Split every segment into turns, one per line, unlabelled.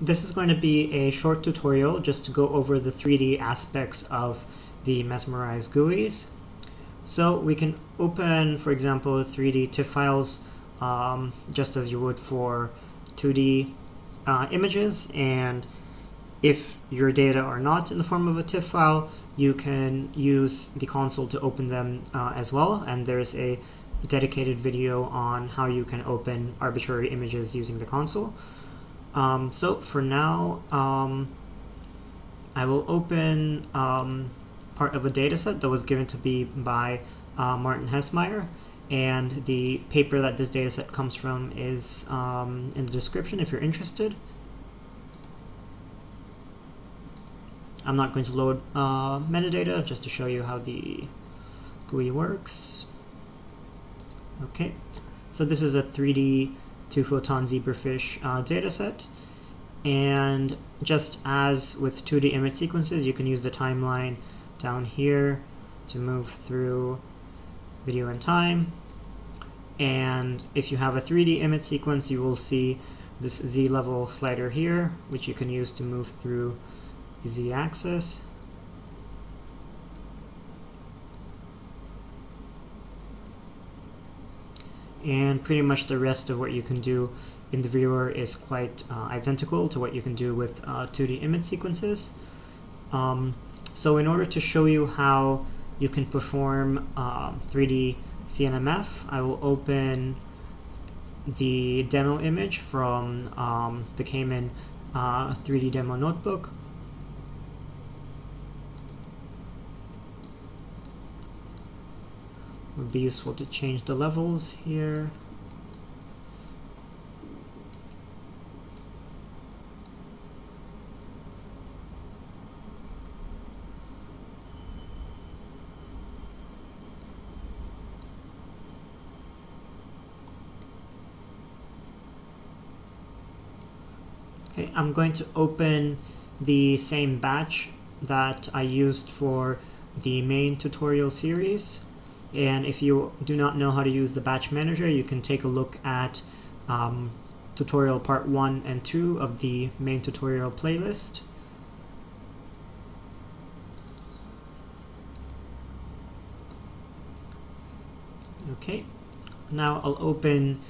This is going to be a short tutorial just to go over the 3D aspects of the Mesmerize GUIs. So we can open, for example, 3D TIFF files um, just as you would for 2D uh, images and if your data are not in the form of a TIFF file, you can use the console to open them uh, as well and there's a dedicated video on how you can open arbitrary images using the console. Um, so for now, um, I will open um, part of a dataset that was given to me by uh, Martin Haesemeyer. And the paper that this dataset comes from is um, in the description if you're interested. I'm not going to load uh, metadata just to show you how the GUI works. Okay, so this is a 3D two photon zebrafish uh, dataset. And just as with 2D image sequences, you can use the timeline down here to move through video and time. And if you have a 3D image sequence, you will see this Z level slider here, which you can use to move through the Z axis. And pretty much the rest of what you can do in the viewer is quite uh, identical to what you can do with uh, 2D image sequences. Um, so in order to show you how you can perform uh, 3D CNMF, I will open the demo image from um, the Caiman 3D uh, demo notebook. Would be useful to change the levels here. Okay, I'm going to open the same batch that I used for the main tutorial series. And if you do not know how to use the batch manager, you can take a look at um, tutorial part 1 and 2 of the main tutorial playlist. Okay, now I'll open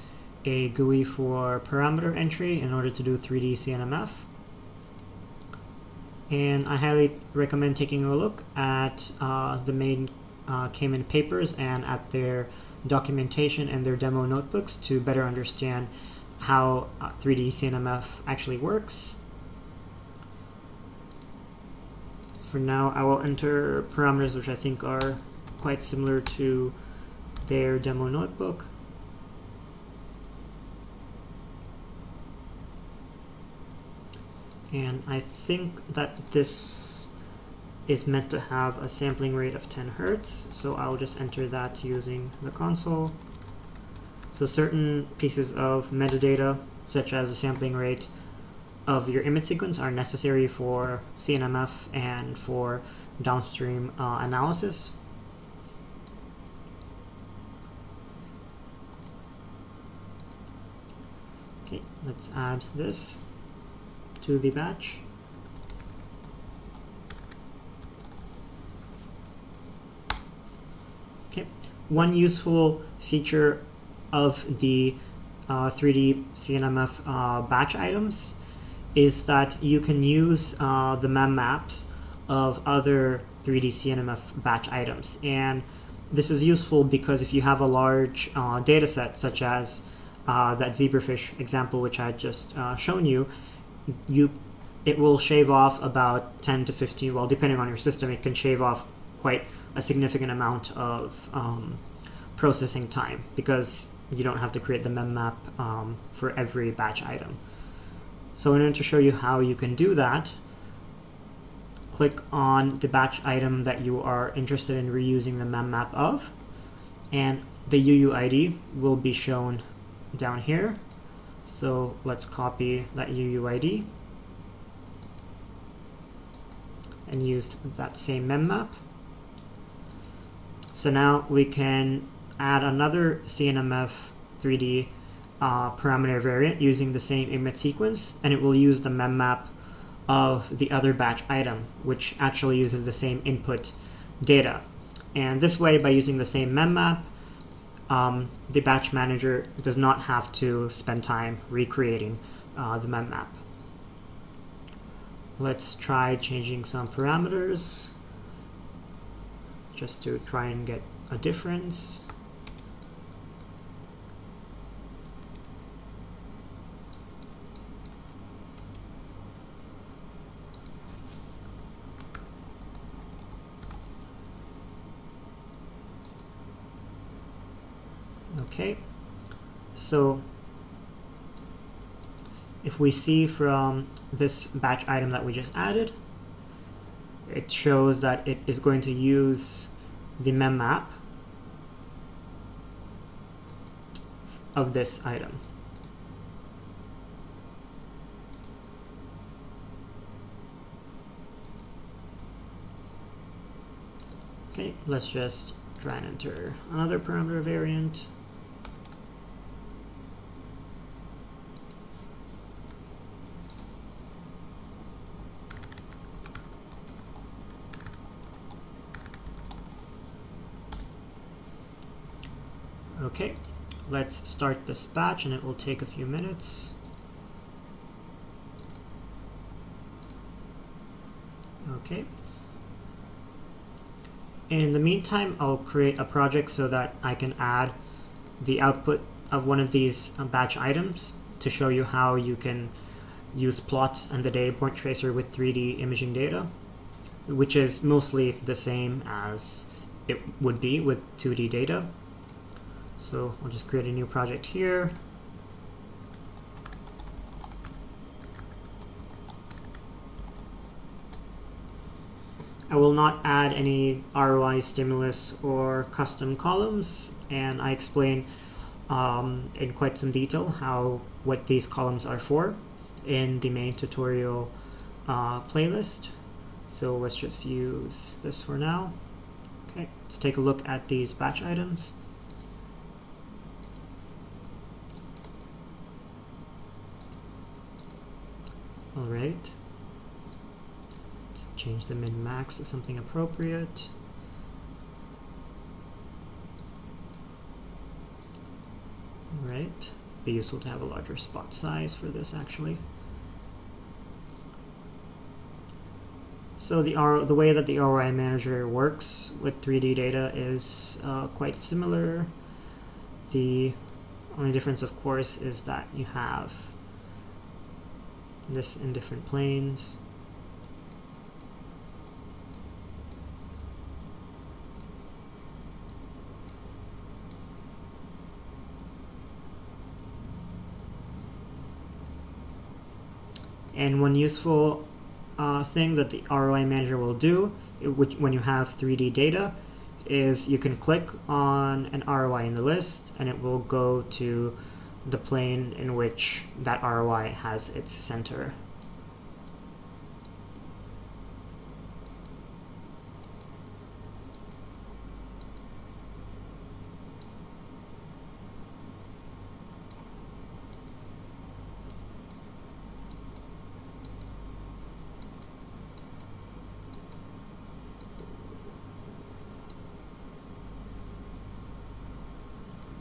a GUI for parameter entry in order to do 3D CNMF. And I highly recommend taking a look at uh, the main uh, Caiman papers and at their documentation and their demo notebooks to better understand how uh, 3D CNMF actually works. For now, I will enter parameters which I think are quite similar to their demo notebook. And I think that this is meant to have a sampling rate of 10 hertz so I'll just enter that using the console. So certain pieces of metadata such as the sampling rate of your image sequence are necessary for CNMF and for downstream uh, analysis. Okay let's add this to the batch one useful feature of the uh, 3D CNMF uh, batch items is that you can use uh, the mem maps of other 3D CNMF batch items. And this is useful because if you have a large uh, data set, such as uh, that zebrafish example which I just uh, shown you, you it will shave off about 10 to 15, well, depending on your system, it can shave off quite a significant amount of um, processing time because you don't have to create the mem map um, for every batch item. So in order to show you how you can do that, click on the batch item that you are interested in reusing the mem map of, and the UUID will be shown down here. So let's copy that UUID and use that same mem map. So now we can add another CNMF 3D uh, parameter variant using the same emit sequence, and it will use the memmap of the other batch item, which actually uses the same input data. And this way, by using the same memmap, um, the batch manager does not have to spend time recreating uh, the memmap. Let's try changing some parameters just to try and get a difference. Okay, so if we see from this batch item that we just added, it shows that it is going to use the mem map of this item. Okay, let's just try and enter another parameter variant. Okay, let's start this batch and it will take a few minutes. Okay. In the meantime, I'll create a project so that I can add the output of one of these uh, batch items to show you how you can use plot and the data point tracer with 3D imaging data, which is mostly the same as it would be with 2D data. So I'll just create a new project here. I will not add any ROI stimulus or custom columns, and I explain um, in quite some detail how what these columns are for in the main tutorial uh, playlist. So let's just use this for now. Okay, let's take a look at these batch items. All right. Let's change the min max to something appropriate. All right. Be useful to have a larger spot size for this actually. So the R the way that the ROI manager works with 3D data is uh, quite similar. The only difference, of course, is that you have this in different planes. And one useful uh, thing that the ROI manager will do which, when you have 3D data is you can click on an ROI in the list and it will go to the plane in which that ROI has its center.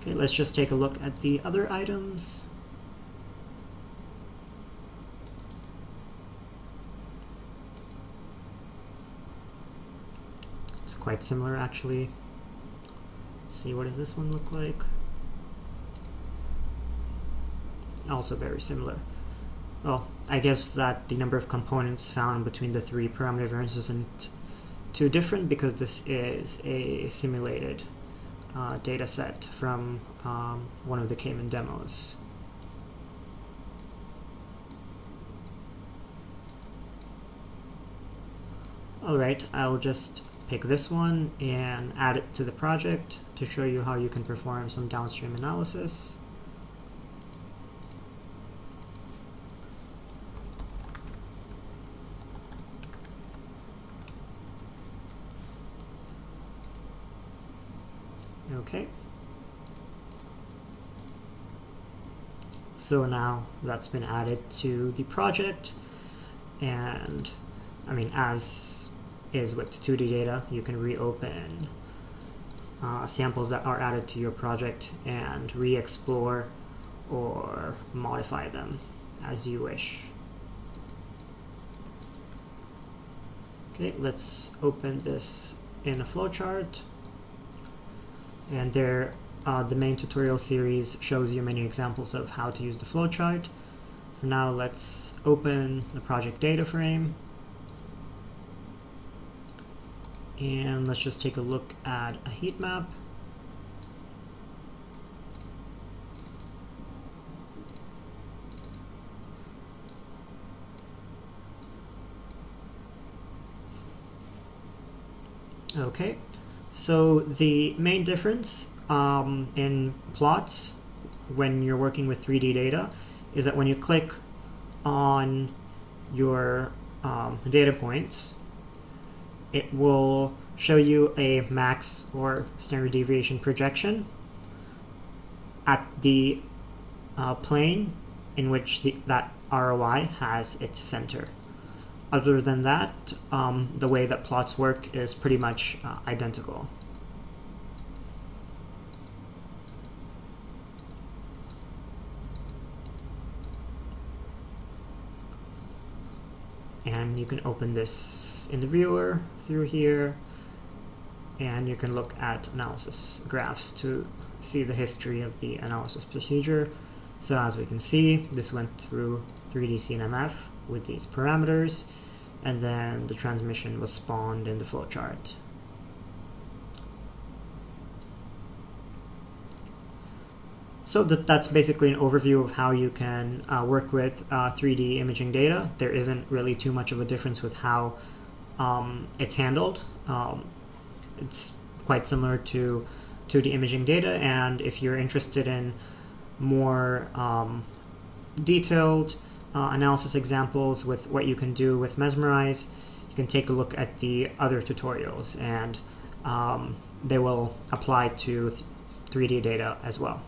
Okay, let's just take a look at the other items. It's quite similar actually. Let's see, what does this one look like? Also very similar. Well, I guess that the number of components found between the three parameter variants isn't too different because this is a simulated uh, data set from um, one of the Caiman demos. Alright, I'll just pick this one and add it to the project to show you how you can perform some downstream analysis. Okay. So now that's been added to the project. And I mean, as is with 2D data, you can reopen uh, samples that are added to your project and re-explore or modify them as you wish. Okay, let's open this in a flowchart. And there, uh, the main tutorial series shows you many examples of how to use the flowchart. For now, let's open the project data frame. And let's just take a look at a heat map. Okay, so the main difference um, in plots when you're working with 3D data is that when you click on your um, data points, it will show you a max or standard deviation projection at the uh, plane in which the, that ROI has its center. Other than that, um, the way that plots work is pretty much uh, identical. And you can open this in the viewer through here, and you can look at analysis graphs to see the history of the analysis procedure. So as we can see, this went through 3D CNMF with these parameters and then the transmission was spawned in the flowchart. So that, that's basically an overview of how you can uh, work with uh, 3D imaging data. There isn't really too much of a difference with how um, it's handled. Um, it's quite similar to 2D imaging data, and if you're interested in more um, detailed uh, analysis examples with what you can do with Mesmerize, you can take a look at the other tutorials and um, they will apply to 3D data as well.